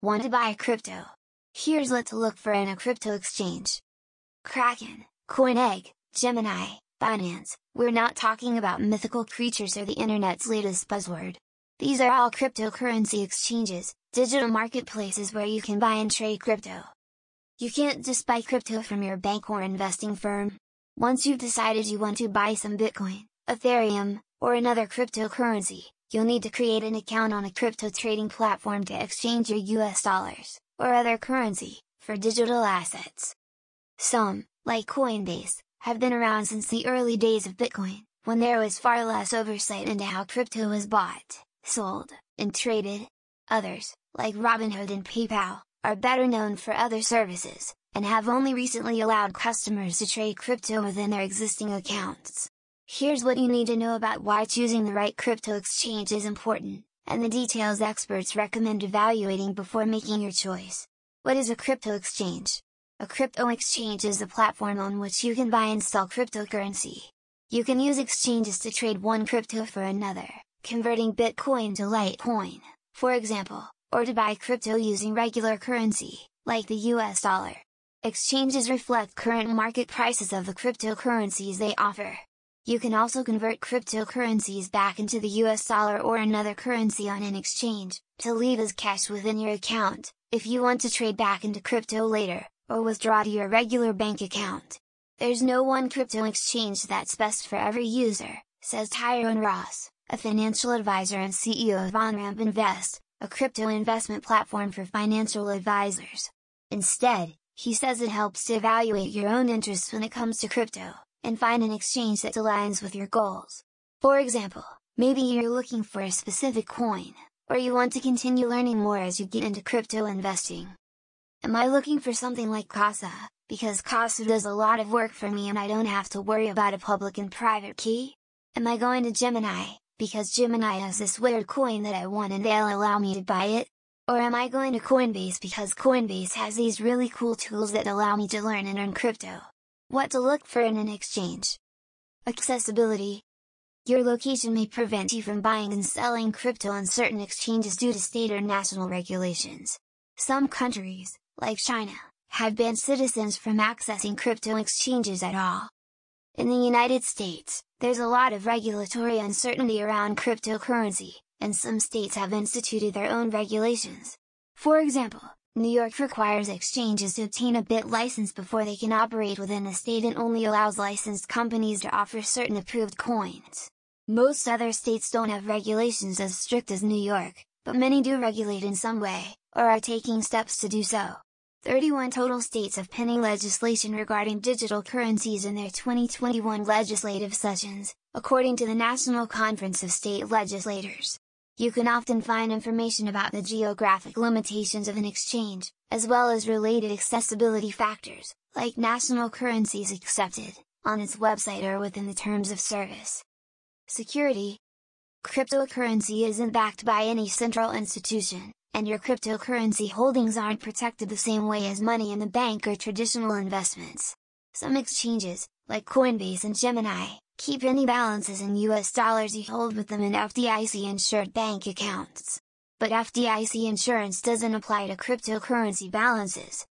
Want to buy crypto? Here's what to look for in a crypto exchange. Kraken, CoinEgg, Gemini, Binance, we're not talking about mythical creatures or the internet's latest buzzword. These are all cryptocurrency exchanges, digital marketplaces where you can buy and trade crypto. You can't just buy crypto from your bank or investing firm. Once you've decided you want to buy some Bitcoin, Ethereum, or another cryptocurrency, you'll need to create an account on a crypto trading platform to exchange your US dollars, or other currency, for digital assets. Some, like Coinbase, have been around since the early days of Bitcoin, when there was far less oversight into how crypto was bought, sold, and traded. Others, like Robinhood and PayPal, are better known for other services, and have only recently allowed customers to trade crypto within their existing accounts. Here's what you need to know about why choosing the right crypto exchange is important, and the details experts recommend evaluating before making your choice. What is a crypto exchange? A crypto exchange is a platform on which you can buy and sell cryptocurrency. You can use exchanges to trade one crypto for another, converting Bitcoin to Litecoin, for example, or to buy crypto using regular currency, like the US dollar. Exchanges reflect current market prices of the cryptocurrencies they offer. You can also convert cryptocurrencies back into the US dollar or another currency on an exchange, to leave as cash within your account, if you want to trade back into crypto later, or withdraw to your regular bank account. There's no one crypto exchange that's best for every user, says Tyrone Ross, a financial advisor and CEO of OnRamp Invest, a crypto investment platform for financial advisors. Instead, he says it helps to evaluate your own interests when it comes to crypto and find an exchange that aligns with your goals. For example, maybe you're looking for a specific coin, or you want to continue learning more as you get into crypto investing. Am I looking for something like Casa, because Casa does a lot of work for me and I don't have to worry about a public and private key? Am I going to Gemini, because Gemini has this weird coin that I want and they'll allow me to buy it? Or am I going to Coinbase because Coinbase has these really cool tools that allow me to learn and earn crypto? What to look for in an exchange. Accessibility. Your location may prevent you from buying and selling crypto on certain exchanges due to state or national regulations. Some countries, like China, have banned citizens from accessing crypto exchanges at all. In the United States, there's a lot of regulatory uncertainty around cryptocurrency, and some states have instituted their own regulations. For example, New York requires exchanges to obtain a BitLicense before they can operate within the state and only allows licensed companies to offer certain approved coins. Most other states don't have regulations as strict as New York, but many do regulate in some way, or are taking steps to do so. 31 total states have pending legislation regarding digital currencies in their 2021 legislative sessions, according to the National Conference of State Legislators. You can often find information about the geographic limitations of an exchange, as well as related accessibility factors, like national currencies accepted, on its website or within the terms of service. Security Cryptocurrency isn't backed by any central institution, and your cryptocurrency holdings aren't protected the same way as money in the bank or traditional investments. Some exchanges, like Coinbase and Gemini, Keep any balances in US dollars you hold with them in FDIC insured bank accounts. But FDIC insurance doesn't apply to cryptocurrency balances.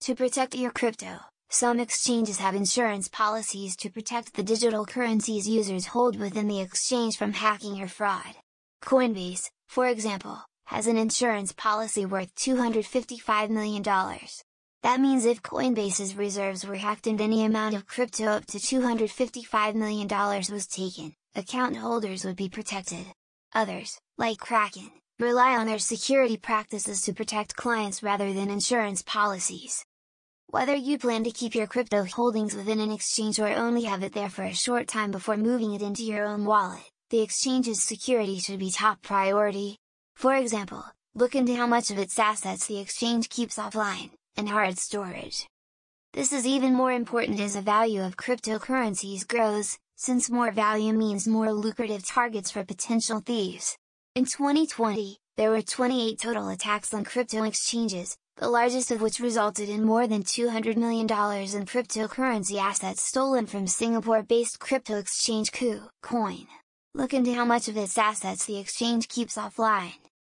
To protect your crypto, some exchanges have insurance policies to protect the digital currencies users hold within the exchange from hacking or fraud. Coinbase, for example, has an insurance policy worth $255 million. That means if Coinbase's reserves were hacked and any amount of crypto up to $255 million was taken, account holders would be protected. Others, like Kraken, rely on their security practices to protect clients rather than insurance policies. Whether you plan to keep your crypto holdings within an exchange or only have it there for a short time before moving it into your own wallet, the exchange's security should be top priority. For example, look into how much of its assets the exchange keeps offline, and hard storage. This is even more important as the value of cryptocurrencies grows, since more value means more lucrative targets for potential thieves. In 2020, there were 28 total attacks on crypto exchanges, the largest of which resulted in more than $200 million in cryptocurrency assets stolen from Singapore-based crypto exchange KuCoin. Look into how much of its assets the exchange keeps offline.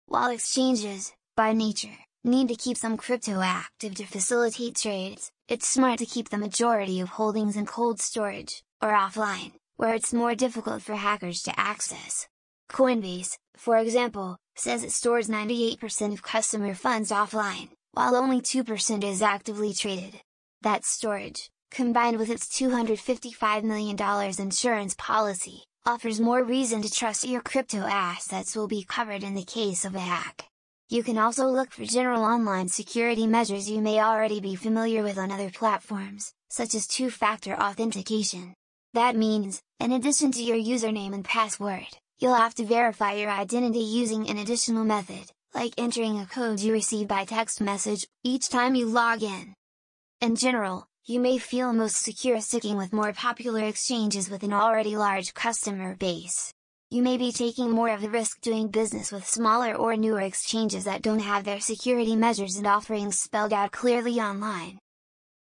While exchanges, by nature, Need to keep some crypto active to facilitate trades, it's smart to keep the majority of holdings in cold storage, or offline, where it's more difficult for hackers to access. Coinbase, for example, says it stores 98% of customer funds offline, while only 2% is actively traded. That storage, combined with its $255 million insurance policy, offers more reason to trust your crypto assets will be covered in the case of a hack. You can also look for general online security measures you may already be familiar with on other platforms, such as two-factor authentication. That means, in addition to your username and password, you'll have to verify your identity using an additional method, like entering a code you receive by text message, each time you log in. In general, you may feel most secure sticking with more popular exchanges with an already large customer base. You may be taking more of the risk doing business with smaller or newer exchanges that don't have their security measures and offerings spelled out clearly online.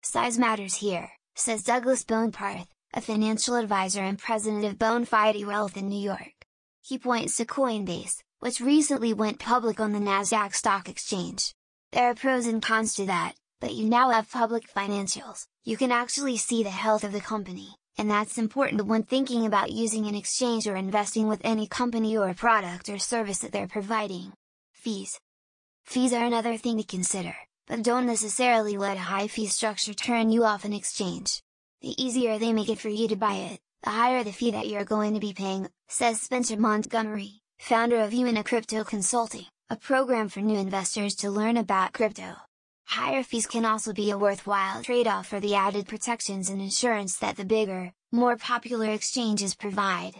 Size matters here, says Douglas Boneparth, a financial advisor and president of Bone Fide Wealth in New York. He points to Coinbase, which recently went public on the Nasdaq Stock Exchange. There are pros and cons to that, but you now have public financials, you can actually see the health of the company, and that's important when thinking about using an exchange or investing with any company or product or service that they're providing. Fees. Fees are another thing to consider, but don't necessarily let a high fee structure turn you off an exchange. The easier they make it for you to buy it, the higher the fee that you're going to be paying, says Spencer Montgomery, founder of Umina Crypto Consulting, a program for new investors to learn about crypto. Higher fees can also be a worthwhile trade-off for the added protections and insurance that the bigger, more popular exchanges provide.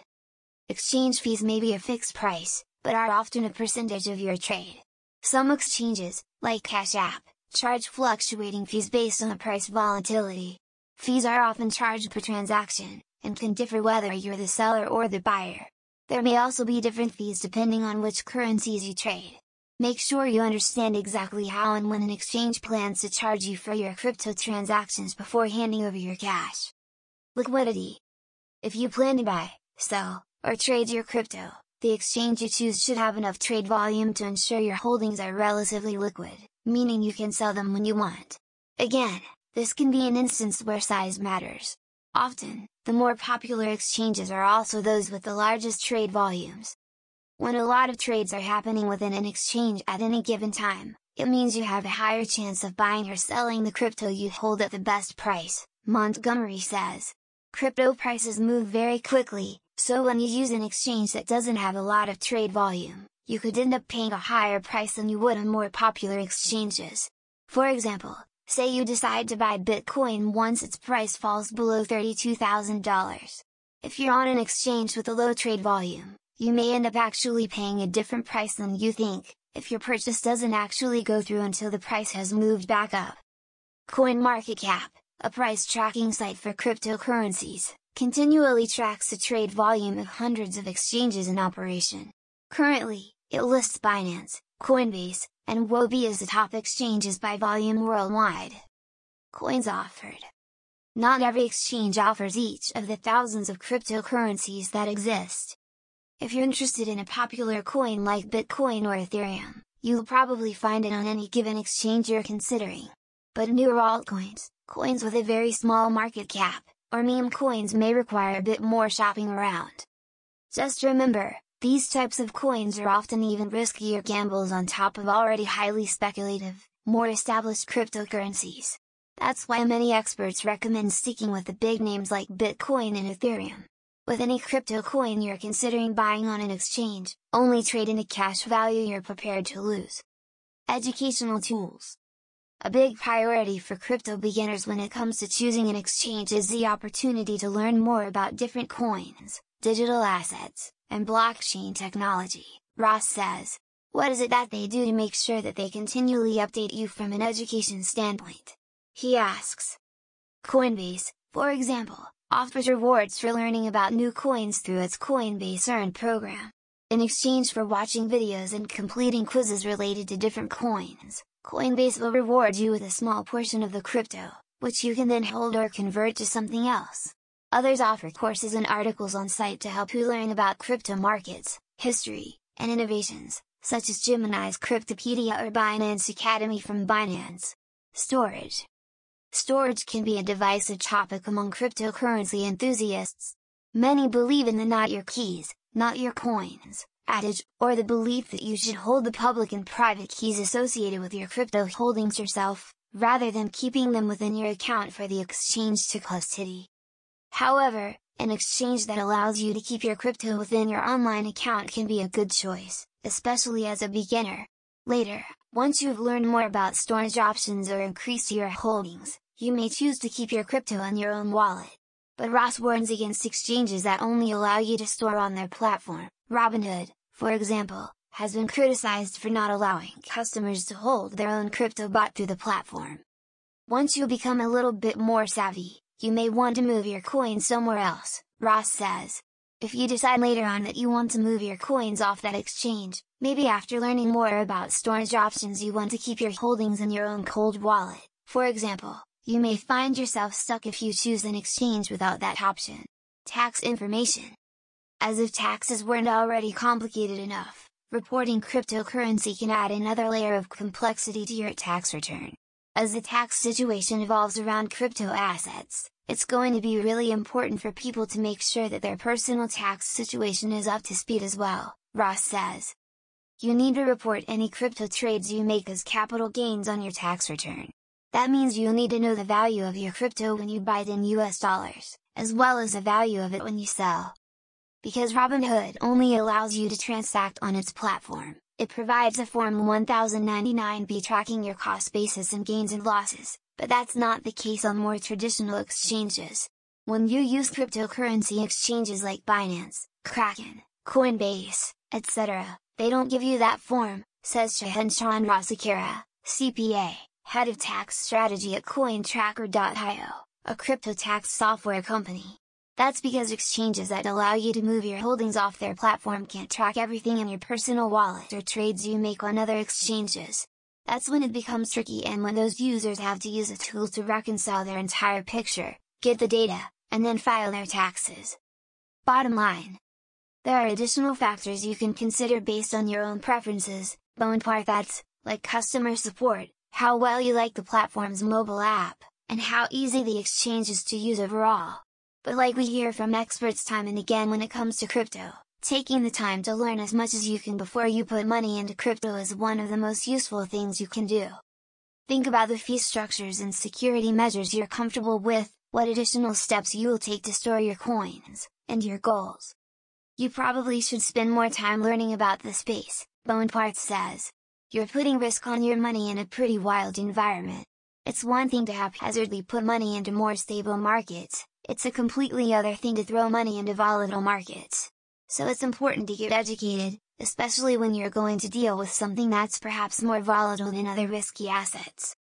Exchange fees may be a fixed price, but are often a percentage of your trade. Some exchanges, like Cash App, charge fluctuating fees based on the price volatility. Fees are often charged per transaction, and can differ whether you're the seller or the buyer. There may also be different fees depending on which currencies you trade. Make sure you understand exactly how and when an exchange plans to charge you for your crypto transactions before handing over your cash. Liquidity. If you plan to buy, sell, or trade your crypto, the exchange you choose should have enough trade volume to ensure your holdings are relatively liquid, meaning you can sell them when you want. Again, this can be an instance where size matters. Often, the more popular exchanges are also those with the largest trade volumes, when a lot of trades are happening within an exchange at any given time, it means you have a higher chance of buying or selling the crypto you hold at the best price, Montgomery says. Crypto prices move very quickly, so when you use an exchange that doesn't have a lot of trade volume, you could end up paying a higher price than you would on more popular exchanges. For example, say you decide to buy Bitcoin once its price falls below $32,000. If you're on an exchange with a low trade volume, you may end up actually paying a different price than you think, if your purchase doesn't actually go through until the price has moved back up. CoinMarketCap, a price tracking site for cryptocurrencies, continually tracks the trade volume of hundreds of exchanges in operation. Currently, it lists Binance, Coinbase, and Huobi as the top exchanges by volume worldwide. Coins offered. Not every exchange offers each of the thousands of cryptocurrencies that exist. If you're interested in a popular coin like Bitcoin or Ethereum, you'll probably find it on any given exchange you're considering. But newer altcoins, coins with a very small market cap, or meme coins may require a bit more shopping around. Just remember, these types of coins are often even riskier gambles on top of already highly speculative, more established cryptocurrencies. That's why many experts recommend sticking with the big names like Bitcoin and Ethereum. With any crypto coin you're considering buying on an exchange, only trade in a cash value you're prepared to lose. Educational tools. A big priority for crypto beginners when it comes to choosing an exchange is the opportunity to learn more about different coins, digital assets, and blockchain technology, Ross says. What is it that they do to make sure that they continually update you from an education standpoint? He asks. Coinbase, for example, offers rewards for learning about new coins through its Coinbase Earn program. In exchange for watching videos and completing quizzes related to different coins, Coinbase will reward you with a small portion of the crypto, which you can then hold or convert to something else. Others offer courses and articles on site to help you learn about crypto markets, history, and innovations, such as Gemini's Cryptopedia or Binance Academy from Binance. Storage Storage can be a divisive topic among cryptocurrency enthusiasts. Many believe in the not your keys, not your coins, adage, or the belief that you should hold the public and private keys associated with your crypto holdings yourself, rather than keeping them within your account for the exchange to custody. However, an exchange that allows you to keep your crypto within your online account can be a good choice, especially as a beginner. Later, once you've learned more about storage options or increased your holdings, you may choose to keep your crypto in your own wallet. But Ross warns against exchanges that only allow you to store on their platform. Robinhood, for example, has been criticized for not allowing customers to hold their own crypto bought through the platform. Once you become a little bit more savvy, you may want to move your coins somewhere else, Ross says. If you decide later on that you want to move your coins off that exchange, maybe after learning more about storage options you want to keep your holdings in your own cold wallet, for example, you may find yourself stuck if you choose an exchange without that option. Tax information. As if taxes weren't already complicated enough, reporting cryptocurrency can add another layer of complexity to your tax return. As the tax situation evolves around crypto assets, it's going to be really important for people to make sure that their personal tax situation is up to speed as well, Ross says. You need to report any crypto trades you make as capital gains on your tax return. That means you'll need to know the value of your crypto when you buy it in US dollars, as well as the value of it when you sell. Because Robinhood only allows you to transact on its platform, it provides a Form 1099-B tracking your cost basis and gains and losses, but that's not the case on more traditional exchanges. When you use cryptocurrency exchanges like Binance, Kraken, Coinbase, etc., they don't give you that form, says Shehan Chandrasekera, CPA head of tax strategy at CoinTracker.io, a crypto tax software company. That's because exchanges that allow you to move your holdings off their platform can't track everything in your personal wallet or trades you make on other exchanges. That's when it becomes tricky and when those users have to use a tool to reconcile their entire picture, get the data, and then file their taxes. Bottom line. There are additional factors you can consider based on your own preferences, Boneparth says, like customer support, how well you like the platform's mobile app, and how easy the exchange is to use overall. But like we hear from experts time and again when it comes to crypto, taking the time to learn as much as you can before you put money into crypto is one of the most useful things you can do. Think about the fee structures and security measures you're comfortable with, what additional steps you will take to store your coins, and your goals. You probably should spend more time learning about the space, Boneparth says. You're putting risk on your money in a pretty wild environment. It's one thing to haphazardly put money into more stable markets, it's a completely other thing to throw money into volatile markets. So it's important to get educated, especially when you're going to deal with something that's perhaps more volatile than other risky assets.